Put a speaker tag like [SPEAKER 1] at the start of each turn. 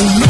[SPEAKER 1] Tonight